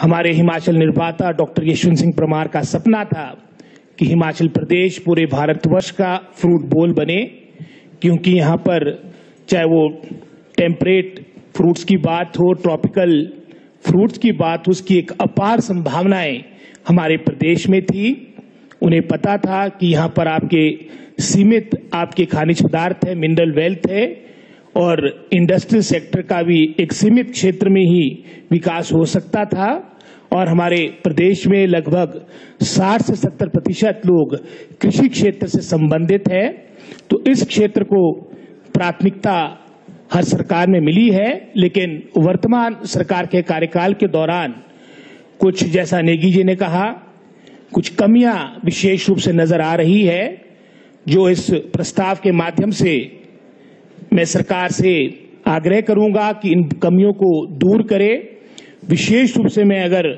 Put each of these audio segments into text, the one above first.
हमारे हिमाचल निर्माता डॉक्टर यशवंत सिंह परमार का सपना था कि हिमाचल प्रदेश पूरे भारतवर्ष का फ्रूट बोल बने, क्योंकि यहाँ पर चाहे वो टेम्परेट फ्रूट्स की बात हो, ट्रॉपिकल फ्रूट्स की बात हो, उसकी एक अपार संभावनाएँ हमारे प्रदेश में थी। उन्हें पता था कि यहाँ पर आपके सीमित, आपके खनिज पदार्थ है, मिनरल वेल्थ है और इंडस्ट्रियल सेक्टर का भी एक सीमित क्षेत्र में ही विकास हो सकता था और हमारे प्रदेश में लगभग 60 से 70 प्रतिशत लोग कृषि क्षेत्र से संबंधित है। तो इस क्षेत्र को प्राथमिकता हर सरकार में मिली है, लेकिन वर्तमान सरकार के कार्यकाल के दौरान कुछ, जैसा नेगी जी ने कहा, कुछ कमियाँ विशेष रूप से नज़र आ रही है, जो इस प्रस्ताव के माध्यम से मैं सरकार से आग्रह करूँगा कि इन कमियों को दूर करे। विशेष रूप से मैं अगर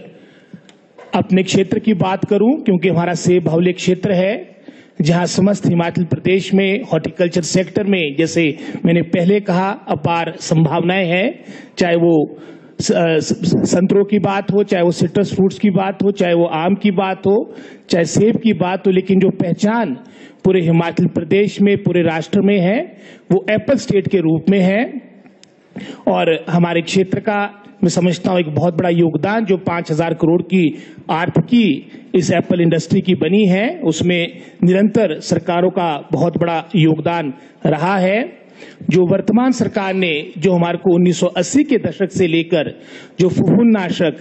अपने क्षेत्र की बात करूँ, क्योंकि हमारा सेब बाहुल्य क्षेत्र है, जहाँ समस्त हिमाचल प्रदेश में, हॉर्टिकल्चर सेक्टर में, जैसे मैंने पहले कहा, अपार संभावनाएँ हैं। चाहे वो संतरों की बात हो, चाहे वो सिट्रस फ्रूट्स की बात हो, चाहे वो आम की बात हो, चाहे सेब की बात हो, लेकिन जो पहचान पूरे हिमाचल प्रदेश में, पूरे राष्ट्र में है, वो एप्पल स्टेट के रूप में है। और हमारे क्षेत्र का, मैं समझता हूँ, एक बहुत बड़ा योगदान जो पाँच हज़ार करोड़ की आर्थिकी इस एप्पल इंडस्ट्री की बनी है, उसमें निरंतर सरकारों का बहुत बड़ा योगदान रहा है। जो वर्तमान सरकार ने जो हमारे को 1980 के दशक से लेकर जो फुफुननाशक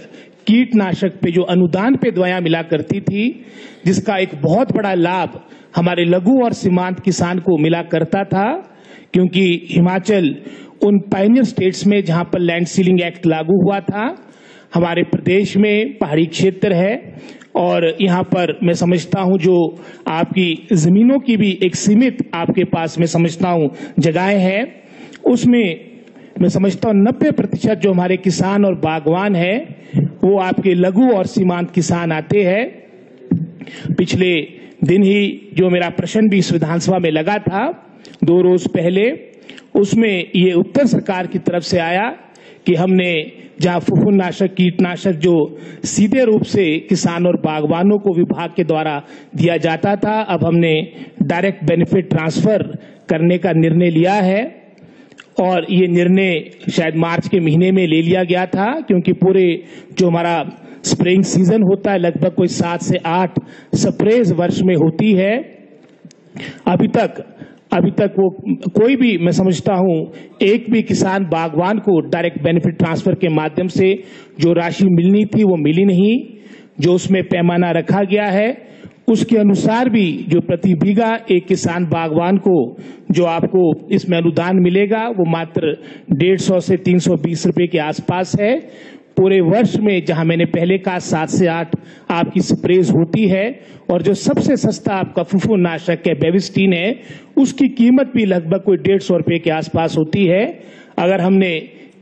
कीटनाशक पे जो अनुदान पे दवाया मिला करती थी, जिसका एक बहुत बड़ा लाभ हमारे लघु और सीमांत किसान को मिला करता था, क्योंकि हिमाचल उन पाइनियर स्टेट्स में जहाँ पर लैंड सीलिंग एक्ट लागू हुआ था, हमारे प्रदेश में पहाड़ी क्षेत्र है और यहाँ पर मैं समझता हूँ जो आपकी जमीनों की भी एक सीमित आपके पास मैं समझता हूँ जगहें हैं, उसमें मैं समझता हूँ नब्बे प्रतिशत जो हमारे किसान और बागवान है, वो आपके लघु और सीमांत किसान आते हैं। पिछले दिन ही जो मेरा प्रश्न भी इस विधानसभा में लगा था, दो रोज पहले, उसमें ये उत्तर सरकार की तरफ़ से आया कि हमने जहाँ फुफुननाशक कीटनाशक जो सीधे रूप से किसान और बागवानों को विभाग के द्वारा दिया जाता था, अब हमने डायरेक्ट बेनिफिट ट्रांसफ़र करने का निर्णय लिया है। और ये निर्णय शायद मार्च के महीने में ले लिया गया था, क्योंकि पूरे जो हमारा स्प्रिंग सीज़न होता है, लगभग कोई सात से आठ स्प्रेज वर्ष में होती है। अभी तक अभी तक वो, कोई भी, मैं समझता हूँ, एक भी किसान बागवान को डायरेक्ट बेनिफिट ट्रांसफ़र के माध्यम से जो राशि मिलनी थी वो मिली नहीं, जो उसमें पैमाना रखा गया है, उसके अनुसार भी जो प्रति बीघा एक किसान बागवान को, जो आपको इसमें अनुदान मिलेगा, वो मात्र डेढ़ सौ से तीन सौ बीस रुपए के आसपास है। पूरे वर्ष में जहाँ मैंने पहले कहा सात से आठ आपकी स्प्रेज होती है, और जो सबसे सस्ता आपका फुफू नाशक है, बेविस्टीन है, उसकी कीमत भी लगभग कोई डेढ़ सौ रुपए के आसपास होती है। अगर हमने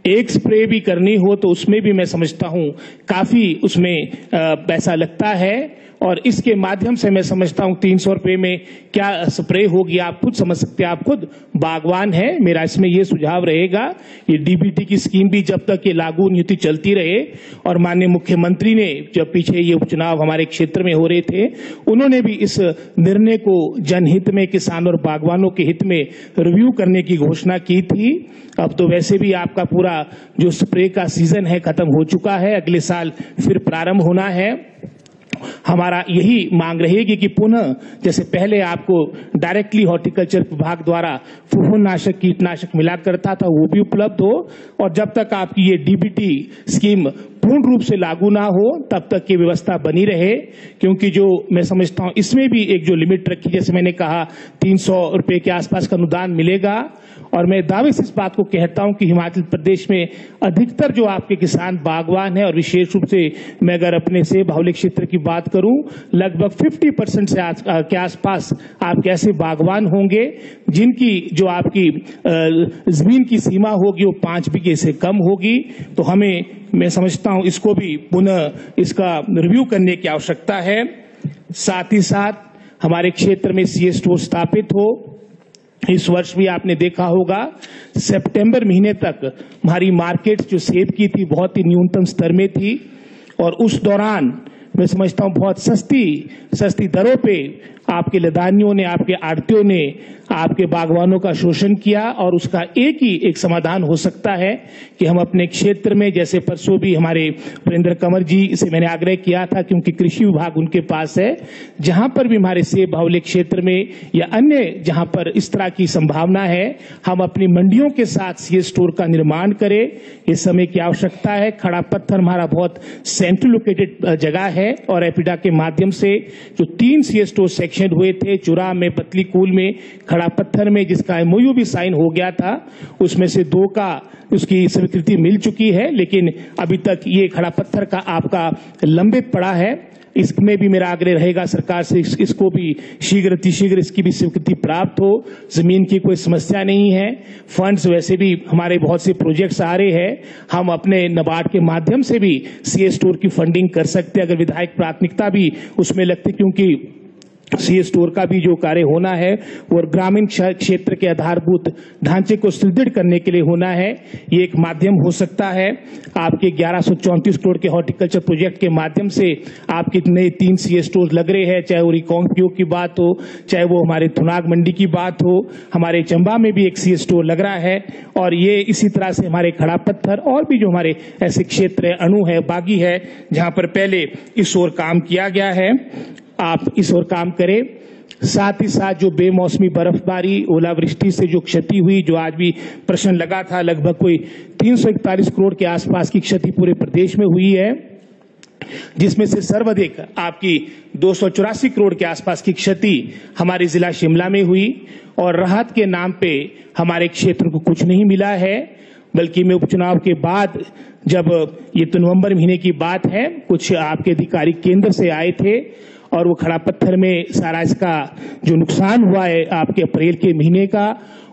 एक स्प्रे भी करनी हो तो उसमें भी मैं समझता हूँ, काफ़ी उसमें पैसा लगता है। और इसके माध्यम से मैं समझता हूँ तीन सौ रुपए में क्या स्प्रे होगी, आप खुद समझ सकते हैं। आप खुद बागवान है, मेरा इसमें यह सुझाव रहेगा। ये डीबीटी की स्कीम भी जब तक ये लागू नीति चलती रहे और माननीय मुख्यमंत्री ने जब पीछे ये उपचुनाव हमारे क्षेत्र में हो रहे थे, उन्होंने भी इस निर्णय को जनहित में, किसान और बागवानों के हित में रिव्यू करने की घोषणा की थी। अब तो वैसे भी आपका पूरा जो स्प्रे का सीज़न है, खत्म हो चुका है। अगले साल फिर प्रारंभ होना है। हमारा यही मांग रहेगी कि पुनः, जैसे पहले आपको डायरेक्टली हॉर्टिकल्चर विभाग द्वारा फुफुनाशक कीटनाशक मिला करता था, वो भी उपलब्ध हो। और जब तक आपकी ये डीबीटी स्कीम पूर्ण रूप से लागू ना हो, तब तक की व्यवस्था बनी रहे। क्योंकि जो मैं समझता हूँ, इसमें भी एक जो लिमिट रखी, जैसे मैंने कहा, तीन सौ रुपए के आसपास का अनुदान मिलेगा। और मैं दावे से इस बात को कहता हूँ कि हिमाचल प्रदेश में अधिकतर जो आपके किसान बागवान है और विशेष रूप से मैं अगर अपने से बाहुल्य क्षेत्र की बात करूँ लगभग 50 परसेंट से आज, आ, के आसपास आप कैसे बागवान होंगे जिनकी जो आपकी ज़मीन की सीमा होगी वो पाँच बीघे से कम होगी। तो हमें मैं समझता हूँ इसको भी पुनः इसका रिव्यू करने की आवश्यकता है। साथ ही साथ हमारे क्षेत्र में सीए स्टोर स्थापित हो। इस वर्ष भी आपने देखा होगा, सितंबर महीने तक हमारी मार्केट जो सेब की थी बहुत ही न्यूनतम स्तर में थी और उस दौरान मैं समझता हूँ बहुत सस्ती सस्ती दरों पे आपके लदानियों ने, आपके आड़तियों ने आपके बागवानों का शोषण किया और उसका एक ही एक समाधान हो सकता है कि हम अपने क्षेत्र में, जैसे परसों भी हमारे वरिंद्र कंवर जी से मैंने आग्रह किया था क्योंकि कृषि विभाग उनके पास है, जहाँ पर भी हमारे सेब बाहुल्य क्षेत्र में या अन्य जहाँ पर इस तरह की संभावना है, हम अपनी मंडियों के साथ सी स्टोर का निर्माण करें। इस समय की आवश्यकता है। खड़ा पत्थर हमारा बहुत सेंट्रल लोकेटेड जगह है और एपिडा के माध्यम से जो तीन सी स्टोर सेक्शन हुए थे चुरा में, पतली कूल में, खड़ा पत्थर में जिसका एमओयू भी साइन हो गया था उसमें से दो का उसकी स्वीकृति मिल चुकी है लेकिन अभी तक ये खड़ा पत्थर का आपका लंबित पड़ा है। इसमें भी मेरा आग्रह रहेगा सरकार से इस, इसको भी शीघ्र अतिशीघ्र इसकी भी स्वीकृति प्राप्त हो। ज़मीन की कोई समस्या नहीं है। फंड्स वैसे भी हमारे बहुत से प्रोजेक्ट्स आ रहे हैं। हम अपने नबार्ड के माध्यम से भी सी स्टोर की फंडिंग कर सकते हैं। अगर विधायक प्राथमिकता भी उसमें लगती क्योंकि सीए स्टोर का भी जो कार्य होना है और ग्रामीण क्षेत्र के आधारभूत ढांचे को सुदृढ़ करने के लिए होना है। ये एक माध्यम हो सकता है। आपके ग्यारह करोड़ के हॉर्टिकल्चर प्रोजेक्ट के माध्यम से आपके नए तीन सी स्टोर लग रहे हैं, चाहे वो रिकॉन्ग की बात हो, चाहे वो हमारे थुनाग मंडी की बात हो, हमारे चंबा में भी एक सी स्टोर लग रहा है। और ये इसी तरह से हमारे खड़ा पत्थर और भी जो हमारे ऐसे क्षेत्र है, अणु है, बागी है, जहाँ पर पहले इस ओर काम किया गया है। आप इस ओर काम करें। साथ ही साथ जो बेमौसमी बर्फबारी, ओलावृष्टि से जो क्षति हुई, जो आज भी प्रश्न लगा था, लगभग कोई तीन सौ इकतालीस करोड़ के आसपास की क्षति पूरे प्रदेश में हुई है, जिसमें से सर्वाधिक आपकी दो सौ चौरासी करोड़ के आसपास की क्षति हमारे जिला शिमला में हुई और राहत के नाम पे हमारे क्षेत्र को कुछ नहीं मिला है, बल्कि मैं उपचुनाव के बाद जब ये तो नवंबर महीने की बात है, कुछ आपके अधिकारी केंद्र से आए थे और वो खड़ा पत्थर में सारा इसका जो नुकसान हुआ है आपके अप्रैल के महीने का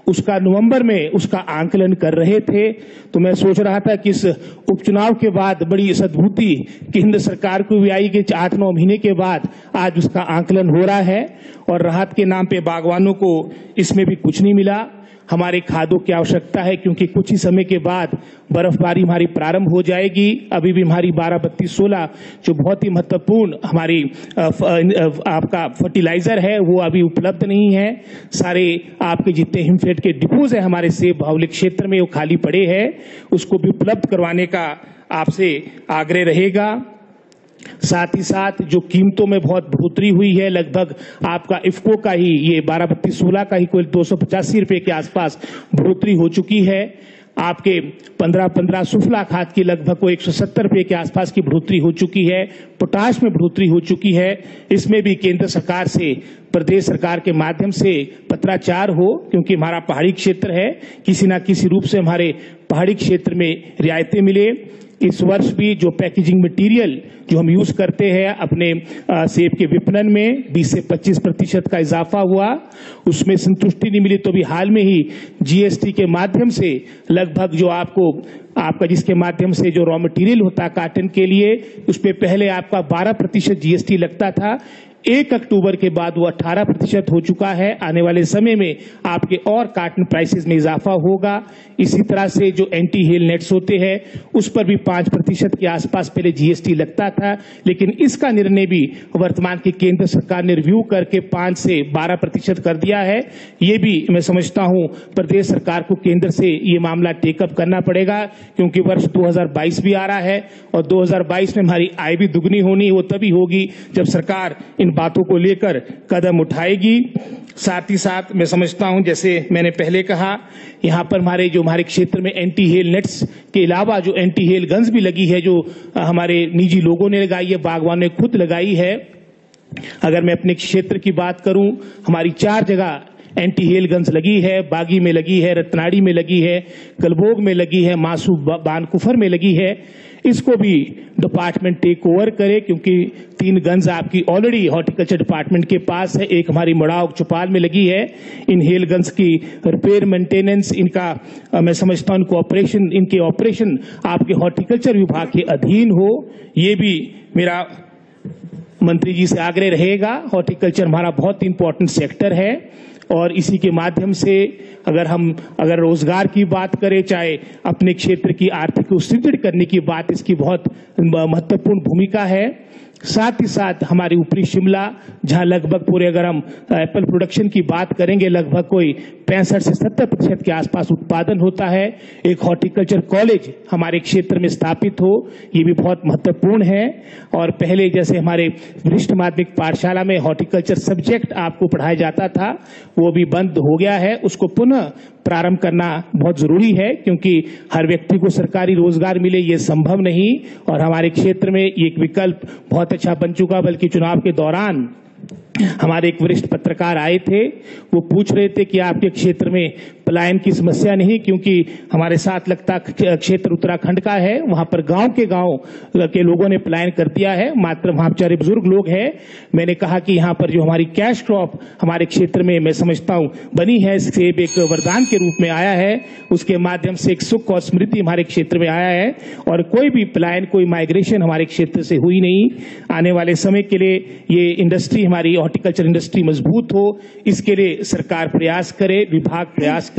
उसका नवंबर में उसका आंकलन कर रहे थे तो मैं सोच रहा था कि इस उपचुनाव के बाद बड़ी सद्भूति केंद्र सरकार को भी आई कि आठ नौ महीने के बाद आज उसका आंकलन हो रहा है और राहत के नाम पे बागवानों को इसमें भी कुछ नहीं मिला। हमारे खादों की आवश्यकता है क्योंकि कुछ ही समय के बाद बर्फबारी हमारी प्रारंभ हो जाएगी। अभी भी हमारी बारह, बत्तीस, सोलह जो बहुत ही महत्वपूर्ण हमारी आपका फर्टिलाइज़र है, वो अभी उपलब्ध नहीं है। सारे आपके जितने हिमफेड के डिपोज है हमारे सेब बाहुल्य क्षेत्र में, वो खाली पड़े हैं, उसको भी उपलब्ध करवाने का आपसे आग्रह रहेगा। साथ ही साथ जो कीमतों में बहुत बढ़ोतरी हुई है, लगभग आपका इफ्को का ही, ये बारह बत्तीस सोलह का ही कोई दो सौ पचासी रुपए के आसपास बढ़ोतरी हो चुकी है। आपके पंद्रह पंद्रह सुफला खाद की लगभग एक सौ सत्तर रुपए के आसपास की बढ़ोतरी हो चुकी है, पोटाश में बढ़ोतरी हो चुकी है। इसमें भी केंद्र सरकार से, प्रदेश सरकार के माध्यम से पत्राचार हो, क्योंकि हमारा पहाड़ी क्षेत्र है, किसी ना किसी रूप से हमारे पहाड़ी क्षेत्र में रियायतें मिले। इस वर्ष भी जो पैकेजिंग मटेरियल जो हम यूज़ करते हैं अपने सेब के विपणन में 20 से 25 प्रतिशत का इजाफा हुआ। उसमें संतुष्टि नहीं मिली तो भी हाल में ही जीएसटी के माध्यम से लगभग जो आपको, आपका जिसके माध्यम से जो रॉ मटेरियल होता काटन के लिए उस पर पहले आपका 12 प्रतिशत जीएसटी लगता था। एक अक्टूबर के बाद वो 18 प्रतिशत हो चुका है। आने वाले समय में आपके और कार्टन प्राइसेस में इजाफा होगा। इसी तरह से जो एंटी हेल नेट्स होते हैं, उस पर भी पाँच प्रतिशत के आसपास पहले जीएसटी लगता था, लेकिन इसका निर्णय भी वर्तमान की केंद्र सरकार ने रिव्यू करके पाँच से बारह प्रतिशत कर दिया है। ये भी मैं समझता हूँ, प्रदेश सरकार को केंद्र से ये मामला टेकअप करना पड़ेगा, क्योंकि वर्ष दो हज़ार बाईस भी आ रहा है, और दो हज़ार बाईस में हमारी आय भी दुगनी होनी, वो तभी होगी जब सरकार इन इन बातों को लेकर कदम उठाएगी। साथ ही साथ मैं समझता हूँ, जैसे मैंने पहले कहा, यहाँ पर हमारे, जो हमारे क्षेत्र में एंटी हेल नेट्स के अलावा जो एंटी हेल गन्स भी लगी है, जो हमारे निजी लोगों ने लगाई है, बागवान ने खुद लगाई है। अगर मैं अपने क्षेत्र की बात करूँ, हमारी चार जगह एंटी हेल गन्स लगी है, बागी में लगी है, रत्नाड़ी में लगी है कलबोग में लगी है, मासू बानकुफर में लगी है। इसको भी डिपार्टमेंट टेक ओवर करे, क्योंकि तीन गन्स आपकी ऑलरेडी हॉर्टिकल्चर डिपार्टमेंट के पास है, एक हमारी मड़ाव चौपाल में लगी है। इन हेल गन्स की रिपेयर मेंटेनेंस इनका मैं समझता हूँ ऑपरेशन इनके ऑपरेशन आपके हॉर्टिकल्चर विभाग के अधीन हो। ये भी मेरा मंत्री जी से आग्रह रहेगा हॉर्टिकल्चर हमारा बहुत इंपॉर्टेंट सेक्टर है। और इसी के माध्यम से अगर हम, अगर रोज़गार की बात करें, चाहे अपने क्षेत्र की आर्थिक सुदृढ़ करने की बात, इसकी बहुत महत्वपूर्ण भूमिका है। साथ ही साथ हमारे ऊपरी शिमला, जहाँ लगभग पूरे अगर हम एप्पल प्रोडक्शन की बात करेंगे, लगभग कोई पैंसठ से सत्तर प्रतिशत के आसपास उत्पादन होता है। एक हॉर्टिकल्चर कॉलेज हमारे क्षेत्र में स्थापित हो, ये भी बहुत महत्वपूर्ण है। और पहले जैसे हमारे वरिष्ठ माध्यमिक पाठशाला में हॉर्टिकल्चर सब्जेक्ट आपको पढ़ाया जाता था, वो भी बंद हो गया है। उसको पुनः प्रारंभ करना बहुत ज़रूरी है, क्योंकि हर व्यक्ति को सरकारी रोज़गार मिले ये संभव नहीं, और हमारे क्षेत्र में एक विकल्प बहुत अच्छा बन चुका, बल्कि चुनाव के दौरान हमारे एक वरिष्ठ पत्रकार आए थे, वो पूछ रहे थे कि आपके क्षेत्र में पलायन की समस्या नहीं, क्योंकि हमारे साथ लगता क्षेत्र उत्तराखंड का है, वहाँ पर गाँव के गाँव के लोगों ने पलायन कर दिया है, मात्र वहाँ बेचारे बुज़ुर्ग लोग हैं। मैंने कहा कि यहाँ पर जो हमारी कैश क्रॉप हमारे क्षेत्र में मैं समझता हूँ, बनी है सेब एक वरदान के रूप में आया है, उसके माध्यम से एक सुख और स्मृति हमारे क्षेत्र में आया है, और कोई भी पलायन, कोई माइग्रेशन हमारे क्षेत्र से हुई नहीं। आने वाले समय के लिए ये इंडस्ट्री हमारी हॉर्टिकल्चर इंडस्ट्री मज़बूत हो इसके लिए सरकार प्रयास करे विभाग प्रयास करे।